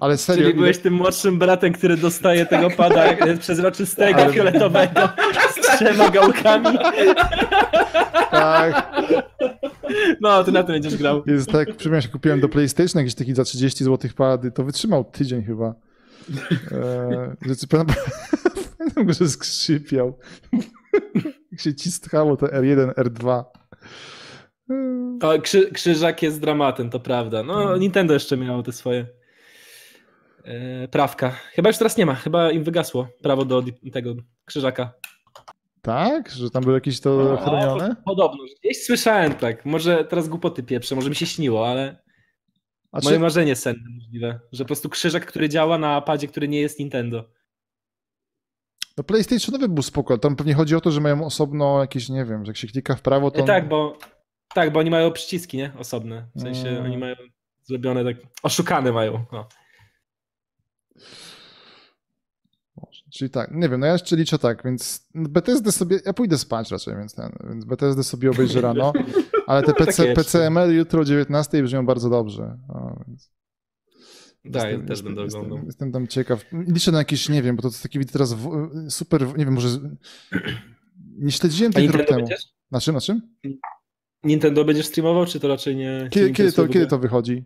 Ale serio, Czyli byłeś tym młodszym bratem, który dostaje tego pada y, przezroczystego, Ale- fioletowego z trzema gałkami. tak, No, ty na tym będziesz grał. jest tak, przypomniałem się, kupiłem do PlayStation jakiś taki za 30 zł pady, to wytrzymał tydzień chyba. Że, pamiętam, pamiętam go, że skrzypiał. jak się ciskało to R1, R2. E, O, krzy, krzyżak jest dramatem, to prawda. No, Nintendo jeszcze miało te swoje e, prawka. Chyba już teraz nie ma, chyba im wygasło prawo do tego krzyżaka. Tak? Że tam było jakieś to chronione? Podobno, gdzieś słyszałem tak. Może teraz głupoty pieprzę, może mi się śniło, ale A moje czy, marzenie senne możliwe, że po prostu krzyżak, który działa na padzie, który nie jest Nintendo. no PlayStationowy był spoko, tam pewnie chodzi o to, że mają osobno jakieś, nie wiem, że jak się klika w prawo, to... E, tak, bo tak, bo oni mają przyciski, nie? Osobne. W sensie Mm. oni mają zrobione tak, oszukane mają. O. Czyli tak, nie wiem, no ja jeszcze liczę tak, więc BTSD sobie, ja pójdę spać raczej, więc ten, więc BTSD sobie obejrzę rano, ale te Takie PC. PCML jutro o 19 brzmią bardzo dobrze. O, więc Tak, ja jestem, też będę jestem, oglądał. Jestem, tam ciekaw. Liczę na jakieś, nie wiem, bo to jest taki widzę teraz w, super, nie wiem, może nie śledziłem tych rok temu. będziesz? Na czym, na czym? Nintendo będziesz streamował, czy to raczej nie? Kiedy, kiedy, to, kiedy to wychodzi?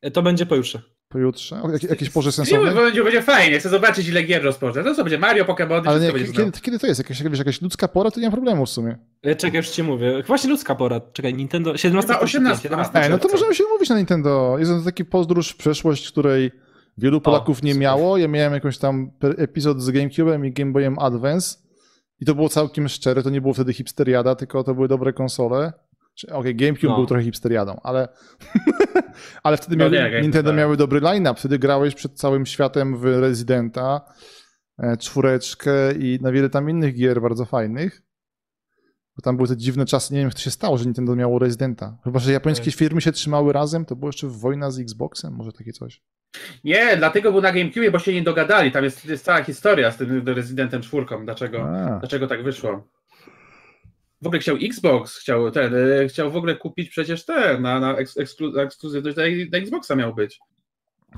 E, To będzie pojutrze. Pojutrze? O, jak, jakieś porze sensowne? bo będzie, będzie fajnie, chcę zobaczyć ile gier rozpocznie. To co będzie Mario, Pokémon, Ale nie, będzie kiedy, kiedy to jest? Jakaś, wiesz, jakaś ludzka pora, to nie ma problemu w sumie. E, Czekaj, już ci mówię. Właśnie ludzka pora. Czekaj, Nintendo. 17 Chyba 18, 17. Ej, no to możemy się umówić na Nintendo. Jest to taki podróż w przeszłość, której wielu Polaków nie super. miało. Ja miałem jakąś tam epizod z GameCube'em i Game Boyem Advance i to było całkiem szczere, to nie było wtedy hipsteriada, tylko to były dobre konsole. Okej, GameCube No. był trochę hipsteriadą, ale, ale wtedy No miały, nie, Nintendo tak. miały dobry line-up. Wtedy grałeś przed całym światem w Residenta, e, czwóreczkę i na wiele tam innych gier bardzo fajnych. Bo tam były te dziwne czasy, nie wiem jak to się stało, że Nintendo miało Residenta. Chyba, że japońskie Tak. firmy się trzymały razem, to było jeszcze wojna z Xboxem, może takie coś. Nie, dlatego był na GameCube, bo się nie dogadali. Tam jest, jest cała historia z tym Residentem czwórką. Dlaczego, A, dlaczego tak wyszło? W ogóle chciał Xbox, chciał ten, e, chciał w ogóle kupić przecież ten, na, na eks, eksklu, ekskluzywność na Xboxa miał być.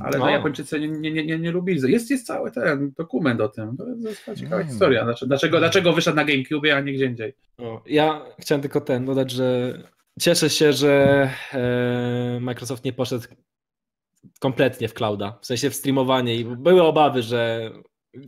Ale No. Japończycy nie, nie, nie, nie, lubili. Jest, jest cały ten dokument o tym. To jest, ciekawa Mm. historia. Dlaczego, dlaczego, wyszedł na GameCube, a nie gdzie indziej? Ja chciałem tylko ten dodać, że cieszę się, że e, Microsoft nie poszedł kompletnie w clouda, w sensie w streamowanie i były obawy, że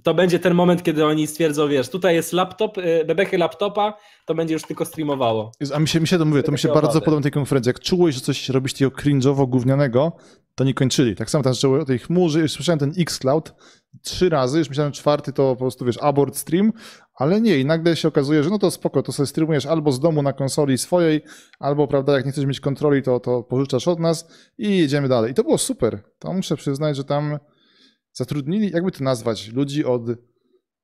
To będzie ten moment, kiedy oni stwierdzą, wiesz, tutaj jest laptop, y, bebechy laptopa, to będzie już tylko streamowało. A mi się, mi się to mówię, to mi się bardzo owady. podoba tej konferencji. Jak czułeś, że coś robisz takiego cringe'owo gównianego, to nie kończyli. Tak samo tam zaczęły o tej chmurze, już słyszałem ten Xcloud trzy razy, już myślałem, czwarty to po prostu, wiesz, abort stream, ale nie i nagle się okazuje, że no to spoko, to sobie streamujesz albo z domu na konsoli swojej, albo, prawda, jak nie chcesz mieć kontroli, to, to pożyczasz od nas i jedziemy dalej. I to było super. To muszę przyznać, że tam zatrudnili, jakby to nazwać, ludzi od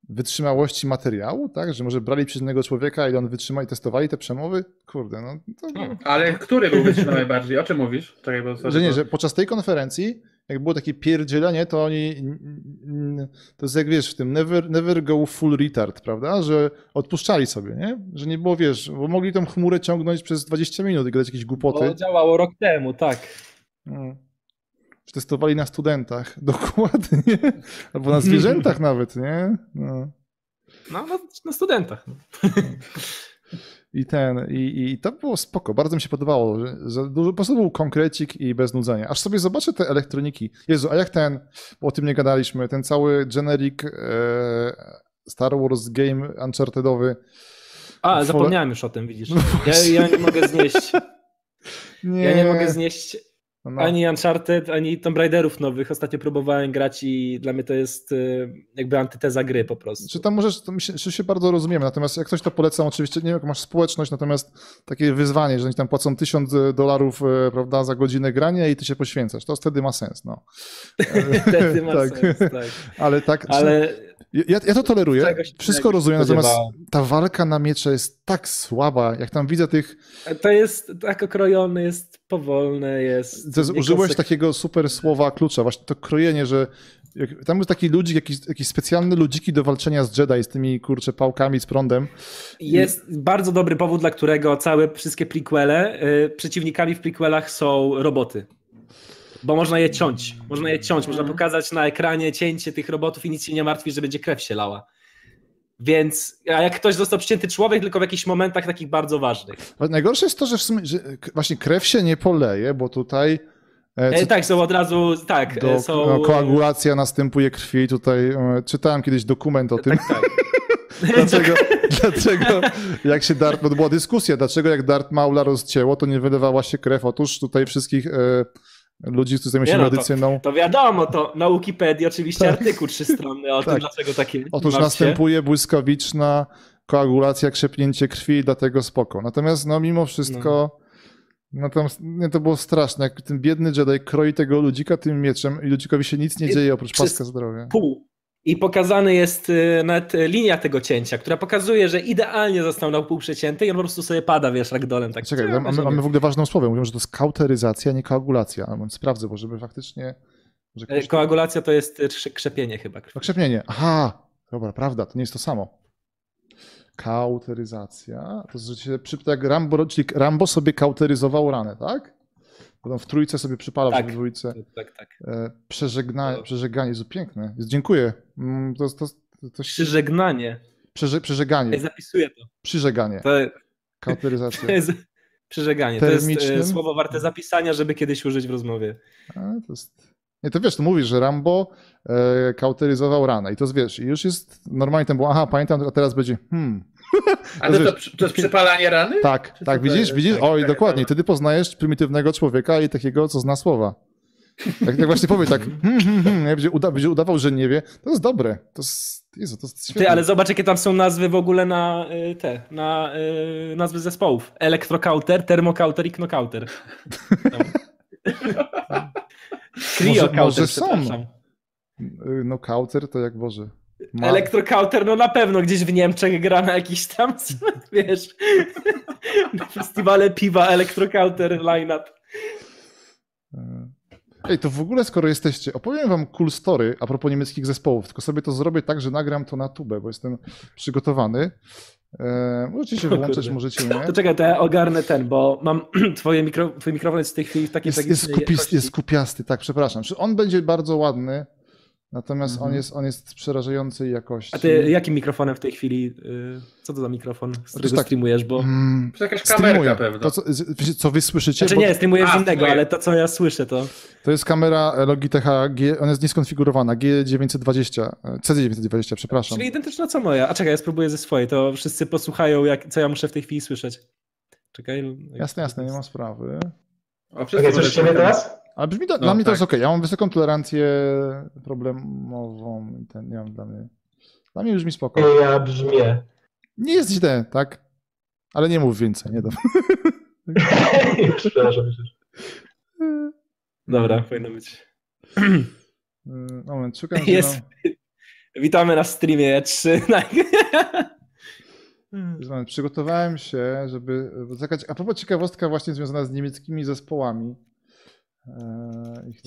wytrzymałości materiału, tak? Że może brali przez innego człowieka i on wytrzyma i testowali te przemowy? Kurde, no to... Hmm. Ale który był wytrzymany najbardziej? O czym mówisz? Czekaj, bo Że nie, że podczas tej konferencji, jak było takie pierdzielenie, to oni, to jest jak wiesz w tym, never, never go full retard, prawda? Że odpuszczali sobie, nie? Że nie było, wiesz, bo mogli tą chmurę ciągnąć przez 20 minut i gadać jakieś głupoty. To działało rok temu, tak. No. Że Testowali na studentach, dokładnie. Albo na zwierzętach nawet, nie? No. No, no na studentach. I ten, i, i to było spoko, bardzo mi się podobało, że, że dużo, po prostu był konkrecik i bez nudzenia. Aż sobie zobaczę te elektroniki. Jezu, a jak ten, bo o tym nie gadaliśmy, ten cały generic e, Star Wars game Unchartedowy. A, Fole- zapomniałem już o tym, widzisz. No Ja, ja nie mogę znieść. Nie, Ja nie mogę znieść no, ani Uncharted, ani Tomb Raiderów nowych. Ostatnio próbowałem grać i dla mnie to jest y, jakby antyteza gry po prostu. Czy tam możesz, to my się, czy się bardzo rozumiemy, natomiast jak ktoś to polecam, oczywiście nie wiem, jak masz społeczność, natomiast takie wyzwanie, że oni tam płacą tysiąc dolarów, e, prawda, za godzinę grania i ty się poświęcasz, to wtedy ma sens, no. Wtedy ma Tak. sens, tak. Ale tak, Ale Ja, ja to toleruję, Czegoś wszystko rozumiem, natomiast ta walka na miecze jest tak słaba, jak tam widzę tych... to jest tak okrojone, jest powolne, jest. To jest, użyłeś takiego super słowa klucza, właśnie to krojenie, że tam jest taki ludzik, jakieś, jakieś specjalne ludziki do walczenia z Jedi, z tymi, kurczę, pałkami, z prądem. Jest bardzo dobry powód, dla którego całe wszystkie prequele, y, przeciwnikami w prequelach są roboty. Bo można je ciąć. Można je ciąć, można Mhm. pokazać na ekranie cięcie tych robotów i nic się nie martwi, że będzie krew się lała. Więc, a jak ktoś został przycięty człowiek, tylko w jakichś momentach takich bardzo ważnych. Najgorsze jest to, że, w sumie, że właśnie krew się nie poleje, bo tutaj... e, E, co- tak, są od razu, tak, do, e, są... no, koagulacja następuje krwi. Tutaj czytałem kiedyś dokument o tym, Tak, tak. dlaczego, dlaczego jak się Dart, bo to była dyskusja, dlaczego jak Dart Maula rozcięło, to nie wylewała się krew. Otóż tutaj wszystkich ludzi, którzy zajmują się Nie no, to- medycyną, To wiadomo, to na Wikipedii oczywiście Tak. artykuł trzystronny o Tak. tym, dlaczego takie Otóż następuje błyskawiczna koagulacja, krzepnięcie krwi, dlatego spoko. Natomiast no mimo wszystko, no. tam, nie, to było straszne, jak ten biedny Jedi kroi tego ludzika tym mieczem i ludzikowi się nic nie dzieje oprócz przez- paska zdrowia. pół. I pokazany jest y, nawet linia tego cięcia, która pokazuje, że idealnie został na pół przecięty i on po prostu sobie pada, wiesz, ragdolem. Tak, Czekaj, mamy, mamy w ogóle ważną słowę. Mówią, że to jest kauteryzacja, nie koagulacja. Sprawdzę, bo żeby faktycznie... Że E, Koagulacja to jest y, krze- krzepienie chyba. krwi. Okrzepnienie. Aha, dobra, prawda, to nie jest to samo. Kauteryzacja. To znaczy, się przy, tak Rambo, czyli Rambo sobie kauteryzował ranę, tak? Potem w trójce sobie przypalał, Tak. w dwójce. Tak, tak. E, przeżegna, To- przeżeganie, jest piękne. Jest, dziękuję. Mm, To, to, to, to, Przyżegnanie. przeże, Ja przeżeganie, zapisuję to. przyżeganie, To, kauteryzacja. to jest przyżeganie. To jest y, słowo warte zapisania, żeby kiedyś użyć w rozmowie. A, to jest... Nie, to wiesz, to mówisz, że Rambo e, kauteryzował ranę i to wiesz, i już jest, normalnie tam było, aha, pamiętam, a teraz będzie, hmm, A To to, to, to jest przypalanie rany? Tak, Czy tak, widzisz, widzisz? tak, Oj, tak, dokładnie. dobra. Wtedy poznajesz prymitywnego człowieka i takiego, co zna słowa. Tak, tak właśnie powie, tak, hmm, hmm, hmm, nie, będzie, uda, będzie udawał, że nie wie. To jest dobre. To jest, Jezu, to jest świetne. Ty, ale zobacz, jakie tam są nazwy w ogóle na y, te, na y, nazwy zespołów. Elektrokauter, termokauter i knokauter. Kriokauter, może są. przepraszam. Y, No, kauter to jak Boże. Ma... Elektrokauter, no na pewno gdzieś w Niemczech gra na jakiś tam, wiesz, na festiwale piwa Elektrokauter line-up. Ej, to w ogóle skoro jesteście, opowiem wam cool story a propos niemieckich zespołów, tylko sobie to zrobię tak, że nagram to na tubę, bo jestem przygotowany. E, możecie się możecie nie. To czekaj, to ja ogarnę ten, bo mam twoje mikro, twój mikrofon jest w tej chwili w takiej Jest, jest, kupis, jest kupiasty, tak, przepraszam. Czy On będzie bardzo ładny. Natomiast on, Mhm. jest, on jest przerażającej jakości. A ty jakim mikrofonem w tej chwili, y, co to za mikrofon, z którego tak, streamujesz, bo... Mm, To jakaś streamuję. kamerka pewno. To, co, co wy słyszycie? Znaczy Bo nie, streamujesz A, innego, ale to co ja słyszę to... To jest kamera Logitech G, ona jest nieskonfigurowana, G920, e, C920, przepraszam. Czyli identyczna co moja. A czekaj, ja spróbuję ze swojej, to wszyscy posłuchają, jak, co ja muszę w tej chwili słyszeć. Czekaj. Jasne, jasne, nie ma sprawy. O, możecie- słyszycie mnie teraz? Ale brzmi to, No, dla mnie to tak. jest ok. Ja mam wysoką tolerancję problemową. i Ten, nie mam dla mnie. Dla mnie brzmi spoko. Ja brzmię. Nie jest źle, tak? Ale nie mów więcej, nie dam. Przepraszam. Dobra, powinno być. Y, Moment, szukam. Jest. Witamy na streamie 3. Moment, przygotowałem się, żeby zagrać. A propos ciekawostka właśnie związana z niemieckimi zespołami.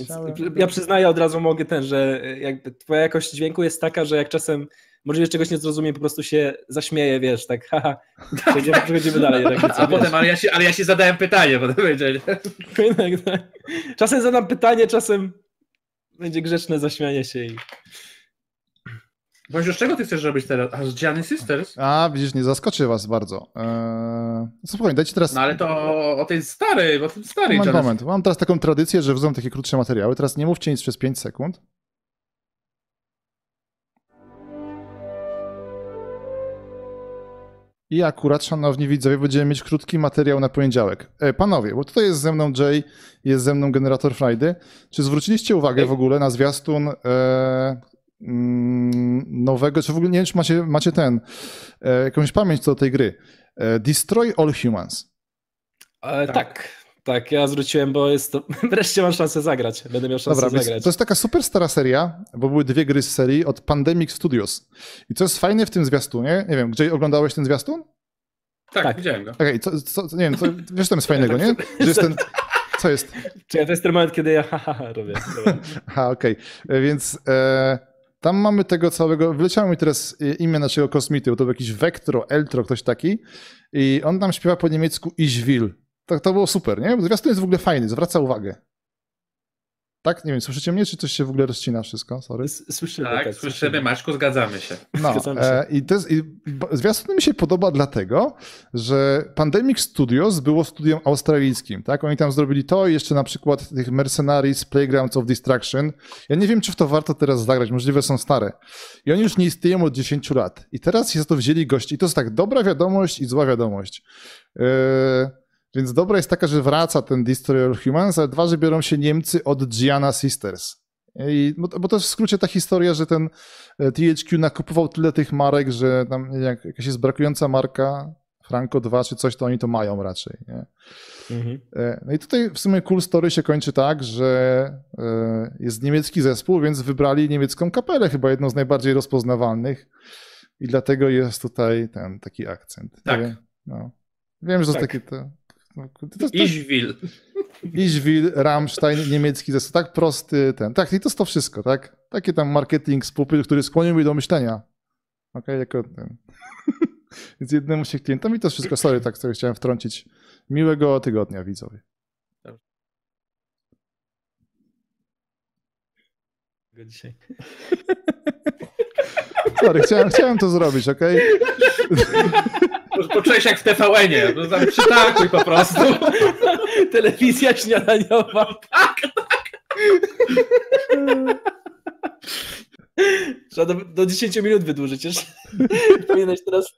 Chciałem... Ja przyznaję od razu mogę ten, że jakby twoja jakość dźwięku jest taka, że jak czasem możliwe czegoś nie zrozumiem, po prostu się zaśmieję, wiesz, tak haha, przechodzimy, przechodzimy dalej. Tak, A potem, ale ja, się, ale ja się zadałem pytanie, potem będzie. tak, tak. Czasem zadam pytanie, czasem będzie grzeczne zaśmianie się i... Boże, z czego ty chcesz robić teraz? A z Gianni Sisters? A, widzisz, nie zaskoczy was bardzo. Eee, spokojnie, dajcie teraz. No ale to o tej starej, o tym starej Moment, Gianni moment. Mam teraz taką tradycję, że wrzucam takie krótsze materiały. Teraz nie mówcie nic przez 5 sekund. I akurat, szanowni widzowie, będziemy mieć krótki materiał na poniedziałek. E, panowie, bo tutaj jest ze mną Jay, jest ze mną generator Friday. Czy zwróciliście uwagę w ogóle na zwiastun e, nowego, czy w ogóle nie wiem, czy macie, macie ten, e, jakąś pamięć co do tej gry. E, Destroy All Humans. E, Tak. tak. tak, ja zwróciłem, bo jest to... Wreszcie mam szansę zagrać, będę miał szansę Dobra, zagrać. to jest taka super stara seria, bo były dwie gry z serii od Pandemic Studios. I co jest fajne w tym zwiastunie, nie wiem, gdzie oglądałeś ten zwiastun? Tak, Tak. widziałem go. Okej, co, co, nie wiem, co, wiesz, tam jest fajnego, nie? Że jest ten, co jest? Czekaj, to jest ten moment, kiedy ja haha robię. Aha, okej, E, więc e, tam mamy tego całego, wyleciało mi teraz e, imię naszego kosmity, bo to był jakiś Vectro, Eltro, ktoś taki i on tam śpiewa po niemiecku will. To, to było super, nie? Bo zwiastun jest w ogóle fajny, zwraca uwagę. Tak? Nie wiem, słyszycie mnie, czy coś się w ogóle rozcina wszystko? Sorry. Słyszymy, Tak, tak. słyszymy, Maćku, zgadzamy się. No, Zgadzamy się. e, i, to jest, i zwiastun mi się podoba dlatego, że Pandemic Studios było studium australijskim, tak? Oni tam zrobili to i jeszcze na przykład tych Mercenaries, Playgrounds of Destruction. Ja nie wiem, czy w to warto teraz zagrać, możliwe są stare. I oni już nie istnieją od 10 lat. I teraz się za to wzięli gości. I to jest tak dobra wiadomość i zła wiadomość. E, więc dobra jest taka, że wraca ten Destroy All Humans, ale dwa, że biorą się Niemcy od Gianna Sisters. I, bo, bo to jest w skrócie ta historia, że ten e, THQ nakupował tyle tych marek, że tam jak, jakaś jest brakująca marka, Franco 2 czy coś, to oni to mają raczej. Nie? Mhm. E, No i tutaj w sumie cool story się kończy tak, że e, jest niemiecki zespół, więc wybrali niemiecką kapelę, chyba jedną z najbardziej rozpoznawalnych i dlatego jest tutaj ten taki akcent. Tak. Wiem, no. Wiem, że Tak. takie to, no, to, to, Iźwil. Iźwil, Rammstein, niemiecki zespół, tak prosty ten. Tak, i to jest to wszystko, tak? Taki tam marketing spółpy, który skłonił mnie do myślenia. Okej, jako ten. Więc jednemu się klientom i to jest wszystko. Sorry, tak sobie chciałem wtrącić. Miłego tygodnia, widzowie. Go Dzisiaj. Sorry, chciałem, chciałem to zrobić, okej? Poczułeś jak w TVN-ie. No, tam przytakuj po prostu. Telewizja śniadaniowa. Tak, tak. Trzeba do, do 10 minut wydłużyć jeszcze. Powinieneś teraz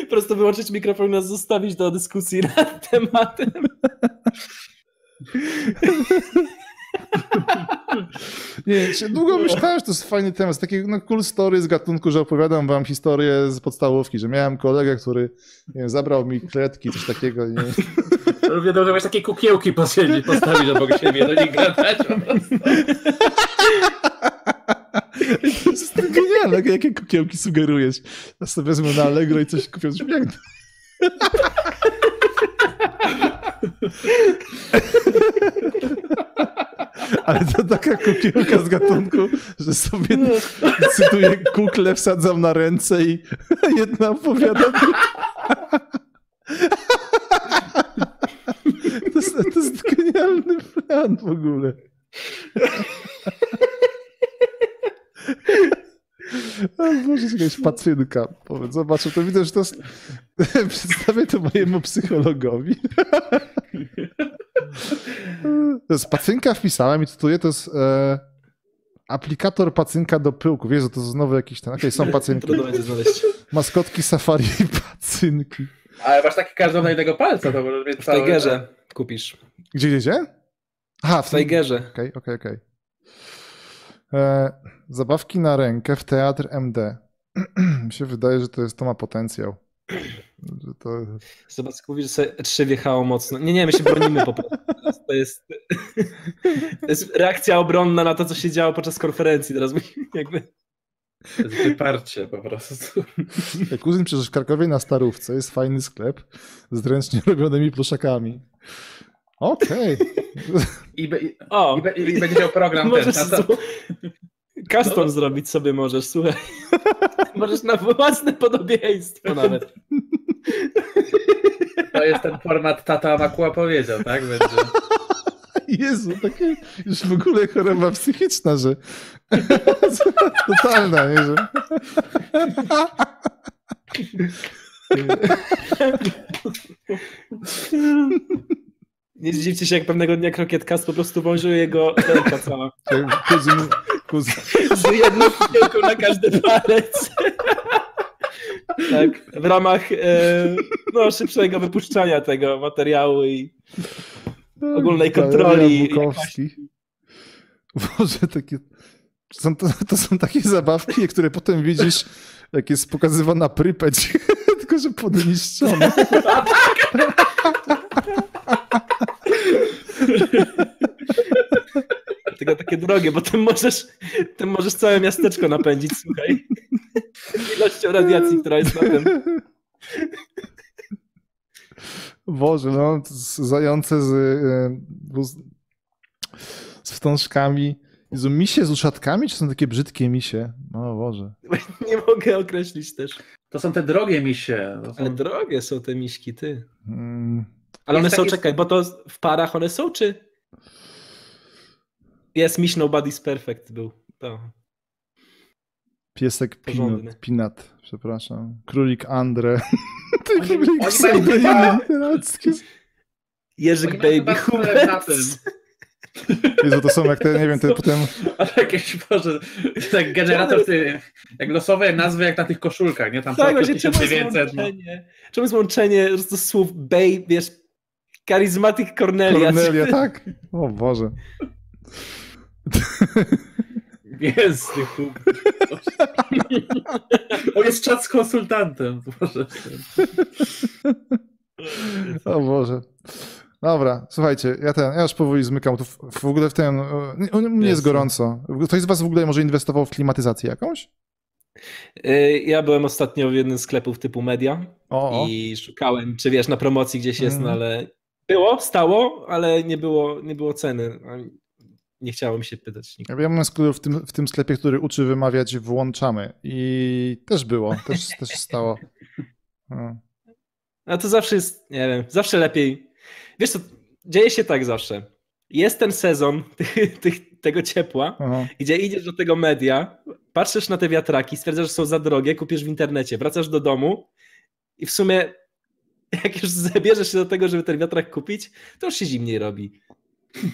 po prostu wyłączyć mikrofon i nas zostawić do dyskusji nad tematem. Nie, się długo myślałem, że to jest fajny temat. Taki no, cool story z gatunku, że opowiadam wam historię z podstawówki, że miałem kolegę, który nie wiem, zabrał mi kredki, coś takiego. Nie? Wiadomo, że masz takie kukiełki posiedzieć, postawić obok siebie, do nich gadać. To jest genialne, jakie kukiełki sugerujesz. Ja sobie wezmę na Allegro i coś kupię. Jak... Ale to taka kukiełka z gatunku, że sobie cytuję kukle, wsadzam na ręce i jedna opowiada. To jest, to jest genialny plan w ogóle. Może jakaś pacynka. Powiedz, zobaczę, to widzę, że to jest... Przedstawię to mojemu psychologowi. To jest pacynka wpisałem i cytuję, to jest e, aplikator pacynka do pyłków. Jezu, to znowu jakiś ten... Okej, są pacynki. Trudno będzie znaleźć. Maskotki safari i pacynki. Ale masz taki każdy na jednego palca, to może W. Tigerze kupisz. Gdzie, gdzie, gdzie? Aha, W Tigerze. Okej, okej, okej. E, Zabawki na rękę w teatr MD. Mi się wydaje, że to, jest, to ma potencjał. Że to... Zobacz, mówi, że sobie 3 wjechało mocno. Nie, nie, my się bronimy po prostu. To jest, to jest reakcja obronna na to, co się działo podczas konferencji. Teraz jakby... To jest wyparcie po prostu. Jak kuzyn przecież w Krakowie na Starówce jest fajny sklep z ręcznie robionymi pluszakami. Okej. I, be, i, O, i, be, i będzie miał program ten. możesz to- zło- custom zrobić sobie możesz, słuchaj. Możesz na własne podobieństwo nawet. To jest ten format Tata Makua powiedział, tak? Będzie. Jezu, takie już w ogóle choroba psychiczna, że totalna, nie, że... Nie zdziwcie się, jak pewnego dnia Krokietkast po prostu wążył jego ręka cała. Kuzyn, kuzyn, Z jedną pudełką na każdy palec. tak, w ramach e, no, szybszego wypuszczania tego materiału i ogólnej kontroli. Boże, takie... Są to, to są takie zabawki, które potem widzisz, jak jest pokazywana prypeć, tylko że podniszczone. Tylko takie drogie, bo tym możesz, tym możesz całe miasteczko napędzić, słuchaj. Ilością radiacji, która jest na tym. Boże, no, zające z, e, z, z wstążkami. Jezu, misie z uszatkami, czy są takie brzydkie misie? O Boże. Nie mogę określić też. To są te drogie misie. Są... Ale drogie są te miśki, ty. Mm, Ale one są, taki- czekaj, bo to w parach one są, czy? Jest Miś Nobody's Perfect był. To. piesek Porządny. Pinat, Pinat, przepraszam. Królik Andre. Oni- Taki oni mają. Jeżyk Oni mają Baby Hubert. tym. Jezu, to są jak te, nie wiem, te potem... Ale jakieś, Boże, tak generator, ty, jak losowe nazwy jak na tych koszulkach, nie? Tam Tak, właśnie, czemu jest 1900, no. Czemu jest łączenie po prostu słów Babe, wiesz, Charismatic Cornelia. Cornelia, tak. O Boże. Jest, ty chłop. O, jest czat z konsultantem. Boże. O Boże. Dobra, słuchajcie, ja ten, ja już powoli zmykam. To w, w ogóle w ten. nie- U mnie jest Jezu. gorąco. Ktoś z Was w ogóle może inwestował w klimatyzację jakąś? Y, Ja byłem ostatnio w jednym z sklepów typu media O, o. i szukałem, czy wiesz, na promocji gdzieś jest, Mhm. no ale było, stało, ale nie było, nie było ceny. Nie chciało mi się pytać. nikt. Ja mam skór w tym, w tym sklepie, który uczy wymawiać włączamy. I też było, też, też stało. No. A to zawsze jest, nie wiem, zawsze lepiej. Wiesz co, dzieje się tak zawsze. Jest ten sezon tych, tych, tego ciepła, Aha. gdzie idziesz do tego media, patrzysz na te wiatraki, stwierdzasz, że są za drogie, kupisz w internecie, wracasz do domu i w sumie jak już zabierzesz się do tego, żeby ten wiatrak kupić, to już się zimniej robi.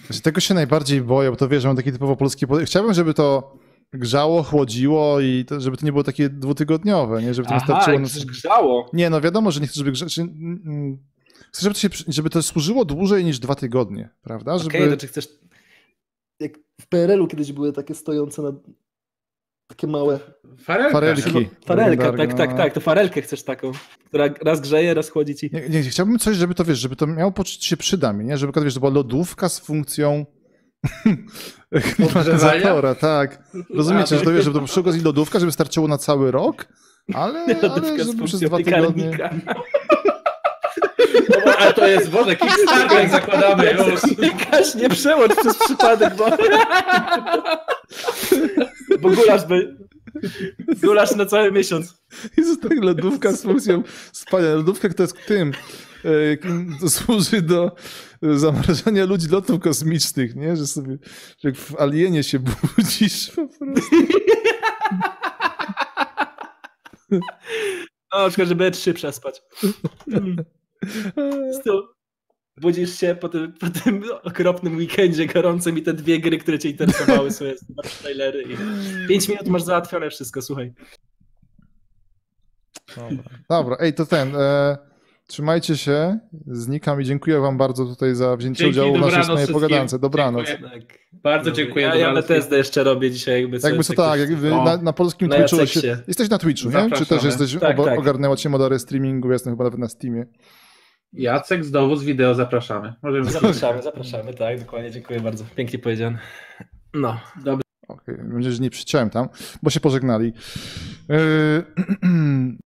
Znaczy, Tego się najbardziej boję, bo to wiesz, że mam takie typowo polskie. podejście. Chciałbym, żeby to grzało, chłodziło i to, żeby to nie było takie dwutygodniowe, nie? Żeby to Aha, wystarczyło. przecież grzało. Nie, no wiadomo, że nie chcę, żeby mm, Chcę, żeby to, się, żeby to służyło dłużej niż dwa tygodnie, prawda? Żeby... Okej, to czy chcesz... Jak w PRL-u kiedyś były takie stojące na... Takie małe... Farelka. Farelki. Farelka, tak, tak, tak, to farelkę chcesz taką, która raz grzeje, raz chłodzi ci. Nie, nie, chciałbym coś, żeby to, wiesz, żeby to miało poczuć się przyda mi, nie? Żeby, wiesz, to była lodówka z funkcją klimatyzatora, tak. Rozumiecie, że to, wiesz, żeby to przy okazji lodówka, żeby starczyło na cały rok, ale, ale żeby przez dwa tygodnie... No, ale to jest, Boże, Kickstarter jak zakładamy już. Kaś, nie przełącz przez przypadek, bo... bo gulasz by... Gulasz na cały miesiąc. Jest tak lodówka z funkcją spania. Lodówka, która jest tym, e, to służy do e, zamrażania ludzi lotów kosmicznych, nie? Że sobie, że jak w alienie się budzisz po prostu. O, na przykład, żeby E3 przespać. Budzisz się po tym, po tym okropnym weekendzie gorącym i te dwie gry, które cię interesowały, są trailery i 5 minut masz załatwione wszystko, słuchaj. Dobra. Dobra, ej, to ten. E, trzymajcie się. Znikam i dziękuję wam bardzo tutaj za wzięcie Dzięki, udziału w naszej pogadance. Dobranoc. Dziękuję. Tak. Bardzo dziękuję. Ja, ja. Bethesda jeszcze robię dzisiaj, jakby co Jakby co tak, O. na, na polskim Na Twitchu. Jesteś na Twitchu, nie? Czy Zapraszamy. też jesteś, Tak, tak. ogarnęła cię moda streamingu, jestem chyba nawet na Steamie. Jacek znowu z wideo zapraszamy. Możemy Zapraszamy, zapraszamy, tak, dokładnie, dziękuję bardzo. Pięknie powiedziane. No. Dobrze. Okej, okay. że nie przyciąłem tam, bo się pożegnali. Yy,